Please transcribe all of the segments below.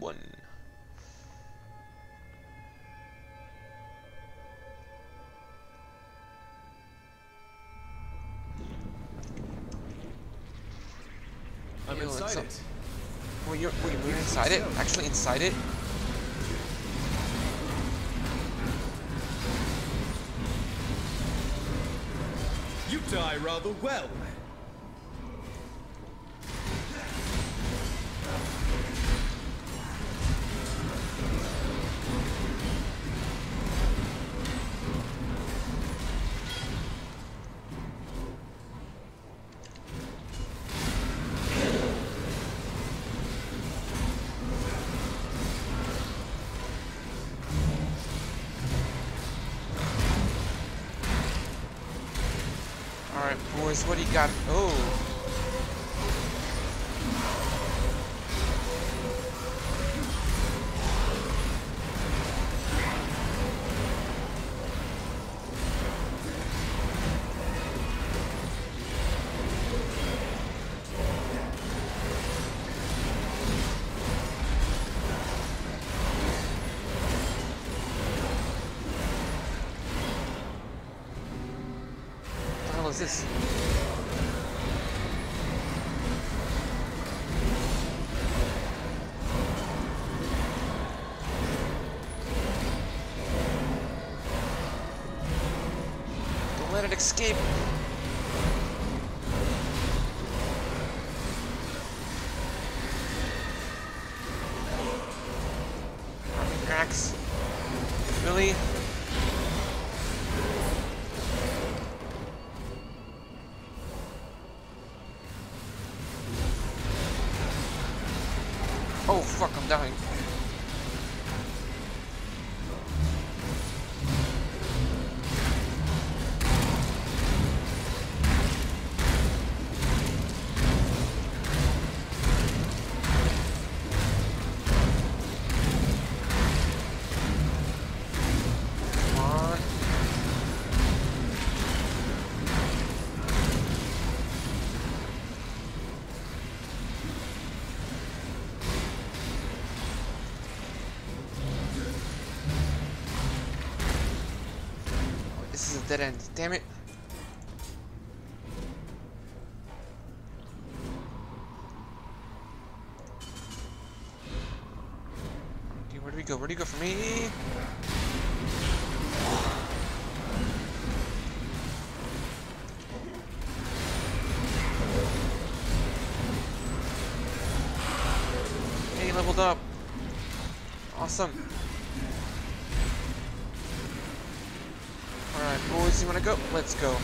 one. I'm Ew, inside it. Well, you're, wait, you're inside it? Actually inside it? You die rather well. Alright, boys, what do you got? Oh. This? Don't let it escape. Oh fuck, I'm dying. Dead end. Damn it. Dude, where do we go? Where do you go for me? Hey, leveled up. Awesome. Alright, boys, you wanna go? Let's go.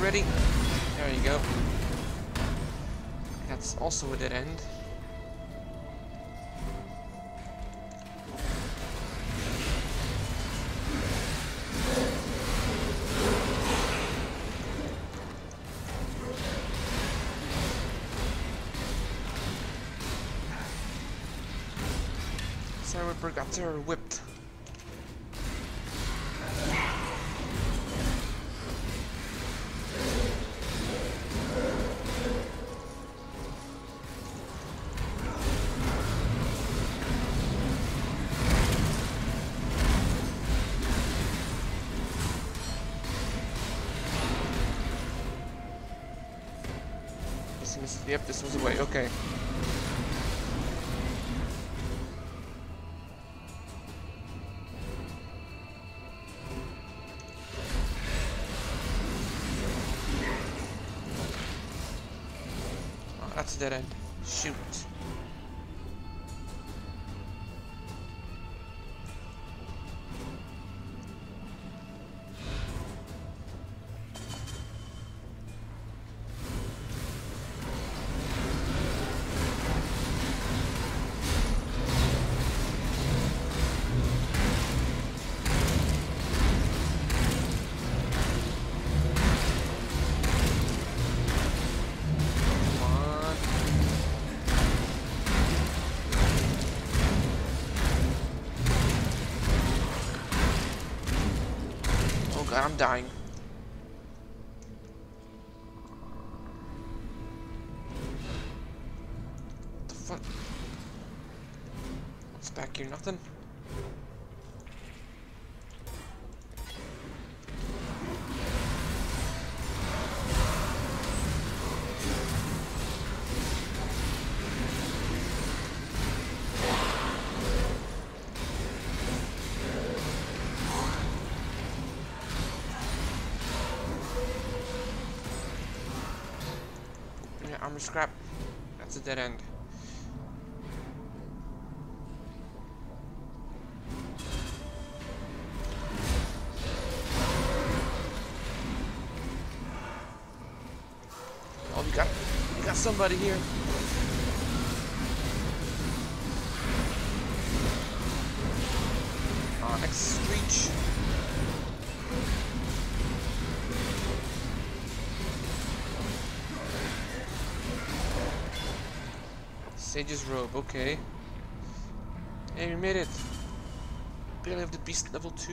Already. There you go. That's also a dead end. Sarah got Sarah whipped. This yep, this was the way. Okay. Oh, that's dead end. Shoot. I'm dying. What the fuck? What's back here? Nothing? Armor scrap. That's a dead end. Oh, we got, we got somebody here. Uh, Onyx Screech. Sage's robe, okay. Hey, we made it. Belly of the Beast level 2.